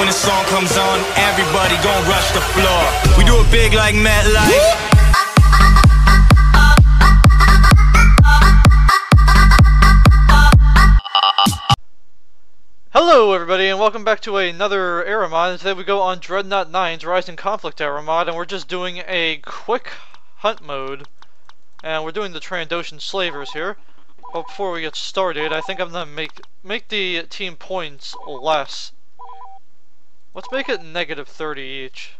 when the song comes on, everybody gon' rush the floor. We do it big like MetLife. Hello everybody and welcome back to another era mod. Today we go on Dreadnot9's Rising Conflict era mod and we're just doing a quick hunt mode. And we're doing the Trandoshan slavers here. But before we get started, I think I'm gonna make make the team points less. Let's make it negative 30 each.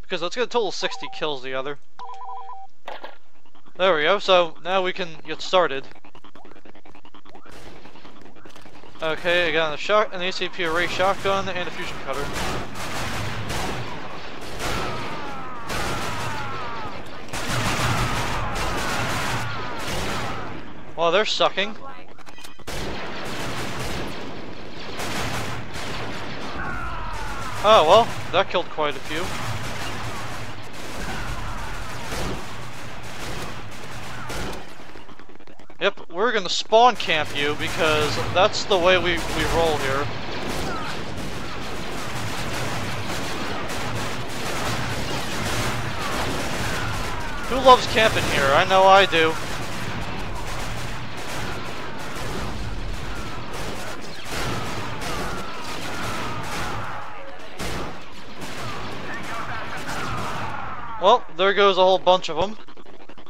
Because let's get a total 60 kills the other. There we go, so now we can get started. Okay, I got a shot, an ACP array shotgun, and a fusion cutter. Well, they're sucking. Oh, well, that killed quite a few. Yep, we're gonna spawn camp you because that's the way we, we roll here. Who loves camping here? I know I do. Well, there goes a whole bunch of them.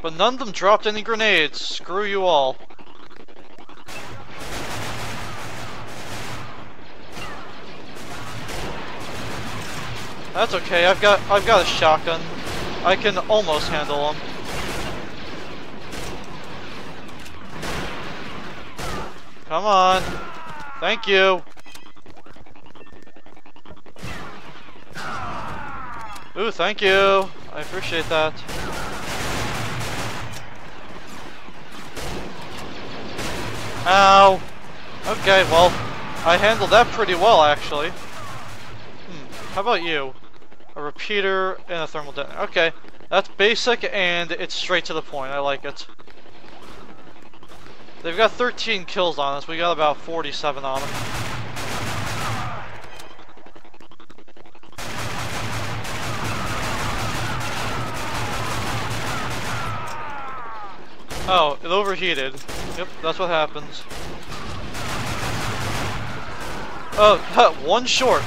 But none of them dropped any grenades. Screw you all. That's okay. I've got I've got a shotgun. I can almost handle them. Come on. Thank you. Ooh, thank you. I appreciate that. Ow! Okay, well, I handled that pretty well, actually. Hmm, how about you? A repeater and a thermal detonator. Okay, that's basic and it's straight to the point. I like it. They've got 13 kills on us. We got about 47 on them. Oh, it overheated. Yep, that's what happens. Oh, one short.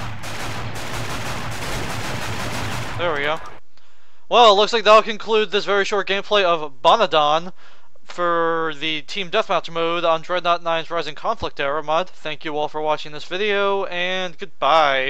There we go. Well, it looks like that'll conclude this very short gameplay of Bonadon for the Team Deathmatch mode on Dreadnot9's Rising Conflict Era mod. Thank you all for watching this video, and goodbye.